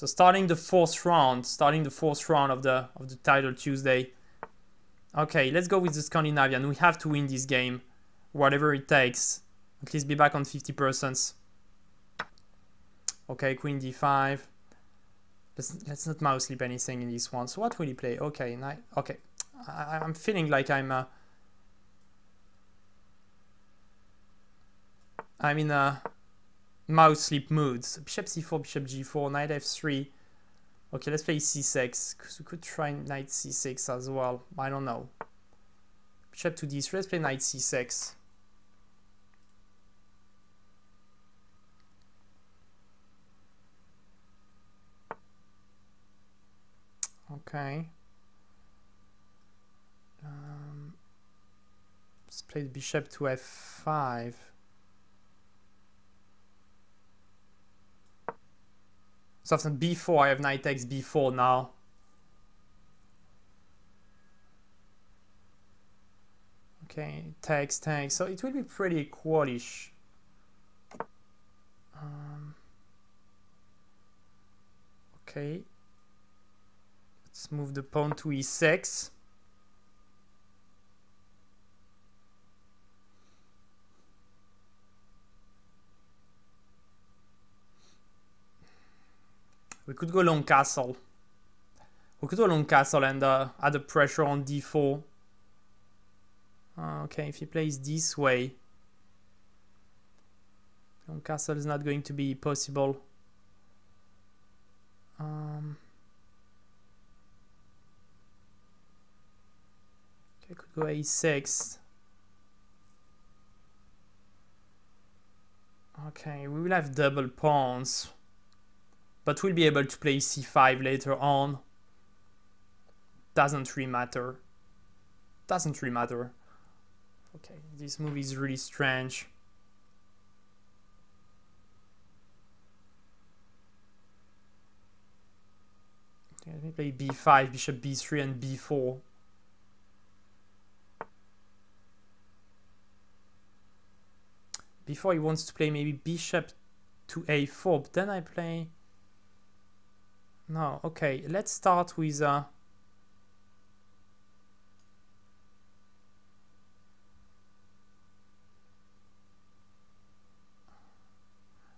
So starting the fourth round, starting the fourth round of the of the Titled Tuesday. Okay, let's go with the Scandinavian. We have to win this game, whatever it takes. At least be back on 50%. Okay, queen d5. Let's, let's not mouse slip anything in this one. So what will he play? Okay, okay. I, am feeling like I'm... Uh, I'm in a mouse slip mood. So bishop c4, bishop g4, knight f3. Okay, let's play c6. Because we could try knight c6 as well. I don't know. Bishop to d3. Let's play knight c6. Okay. Um, let's play bishop to f5. So after b4, I have knight takes b4 now. Okay, takes, takes. So it will be pretty equalish. Um, okay. Let's move the pawn to e6. Could go long castle. We could go long castle and uh, add the pressure on d4. Uh, okay, if he plays this way, long castle is not going to be possible. Um, okay, could go a6. Okay, we will have double pawns but we'll be able to play c5 later on. Doesn't really matter. Doesn't really matter. Okay, this move is really strange. Let me play b5, bishop b3 and b4. Before he wants to play maybe bishop to a4, but then I play no, okay, let's start with... Uh,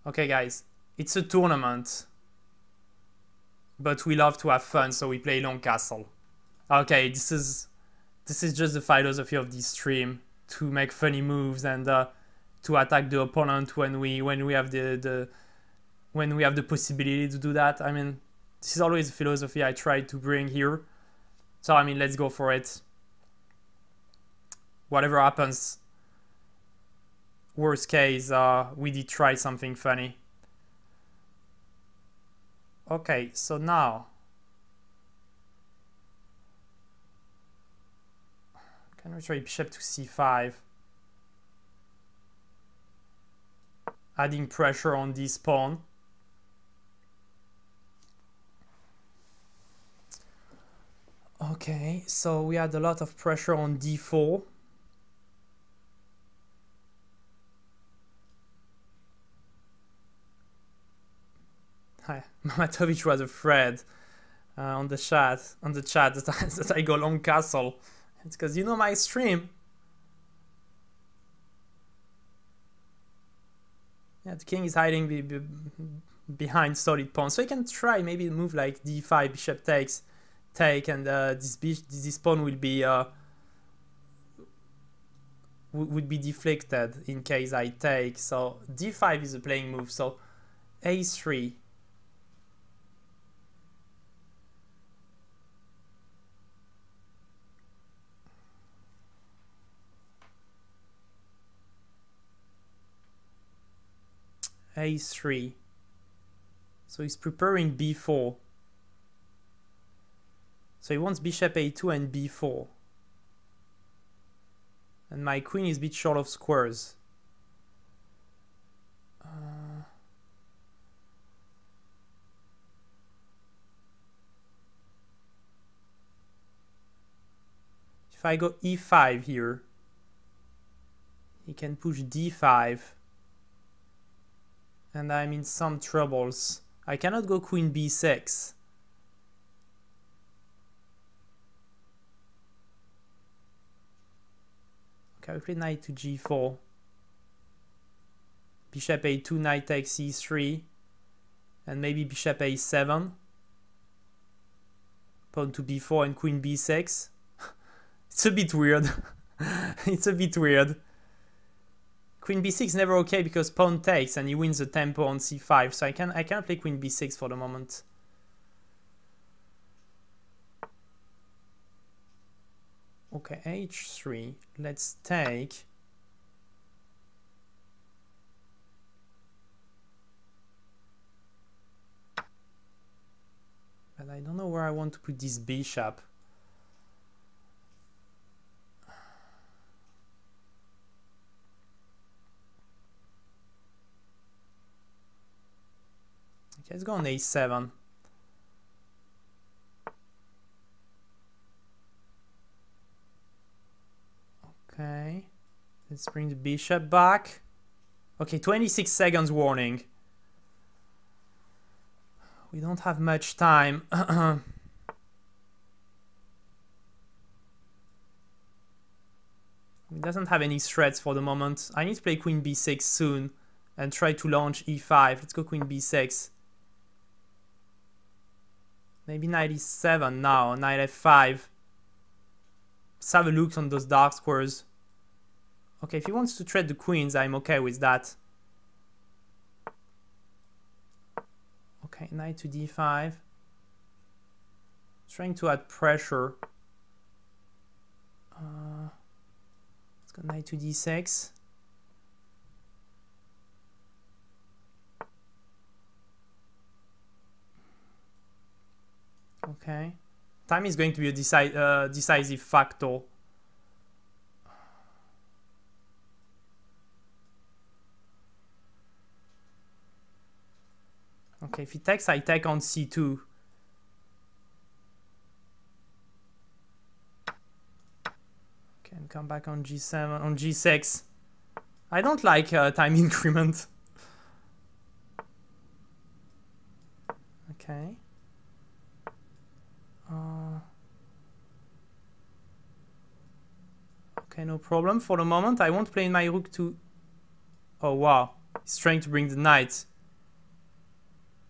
okay, guys, it's a tournament. But we love to have fun, so we play Long Castle. Okay, this is this is just the philosophy of this stream to make funny moves and uh, to attack the opponent when we when we have the, the when we have the possibility to do that. I mean, this is always a philosophy I try to bring here. So, I mean, let's go for it. Whatever happens, worst case, uh, we did try something funny. Okay, so now... Can we try bishop to c5? Adding pressure on this pawn. Okay, so we had a lot of pressure on d4. Hi, Mamatovic was afraid uh, on the chat on the chat that I, that I go long castle. It's because you know my stream. Yeah, the king is hiding be, be, behind solid pawn, so he can try maybe move like d5, bishop takes take and uh, this this pawn will be uh, would be deflected in case I take. So d5 is a playing move. So a3 a3 so he's preparing b4 so he wants bishop a2 and b4. And my queen is a bit short of squares. Uh, if I go e5 here, he can push d5. And I'm in some troubles I cannot go queen b6. We knight to g4. Bishop a2, knight takes e3. And maybe bishop a7. Pawn to b4 and queen b6. it's a bit weird. it's a bit weird. Queen b6 never okay because pawn takes and he wins the tempo on c5. So I can I can't play queen b6 for the moment. Okay, h3. Let's take But I don't know where I want to put this bishop. Okay, let's go on a7. Okay, let's bring the bishop back. Okay, 26 seconds warning. We don't have much time. He doesn't have any threats for the moment. I need to play queen b6 soon and try to launch e5. Let's go queen b6. Maybe knight e7 now, knight f5. Let's have a look on those dark squares. Okay, if he wants to trade the queens, I'm okay with that. Okay, knight to d5. Trying to add pressure. Uh, let's go knight to d6. Okay. Time is going to be a deci uh, decisive factor. Okay, if he takes, I take on c2. Okay, and come back on g7, on g6. I don't like uh, time increment. Okay. Okay, no problem. For the moment, I won't play in my rook to... Oh, wow. He's trying to bring the knight.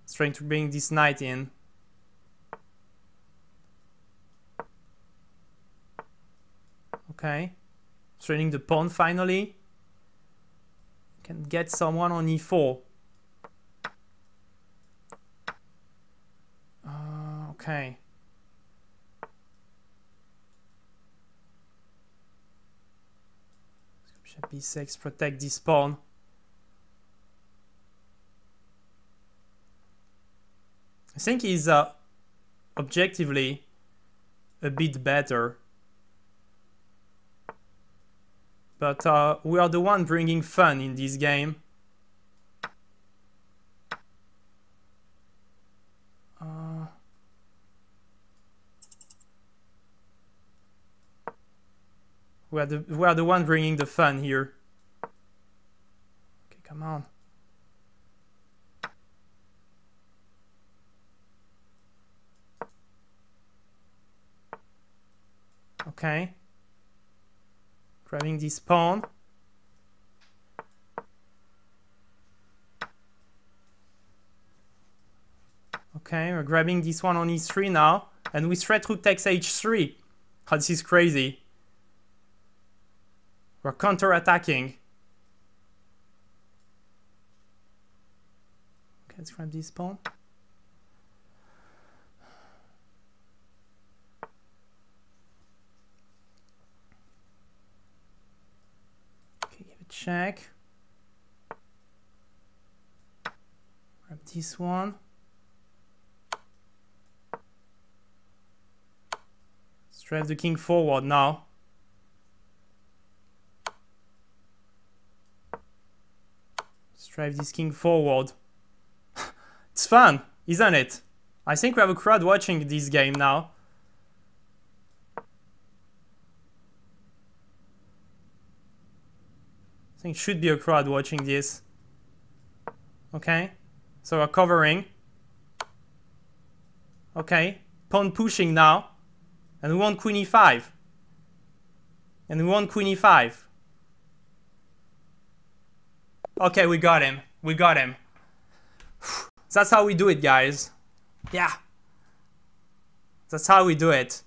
He's trying to bring this knight in. Okay. Training the pawn finally. Can get someone on e4. Uh, okay. Bishop b6, protect this pawn. I think he's uh, objectively a bit better. But uh, we are the one bringing fun in this game. We are the we are the one bringing the fun here. Okay, come on. Okay. Grabbing this pawn. Okay, we're grabbing this one on e3 now. And we threat rook takes h3. Oh, this is crazy. We're counter-attacking. Okay, let's grab this pawn. Okay, give a check. Grab this one. Let's drive the king forward now. Drive this king forward. it's fun, isn't it? I think we have a crowd watching this game now. I think should be a crowd watching this. Okay, so we're covering. Okay, pawn pushing now. And we want queen e5. And we want queen e5. Okay, we got him. We got him. That's how we do it, guys. Yeah. That's how we do it.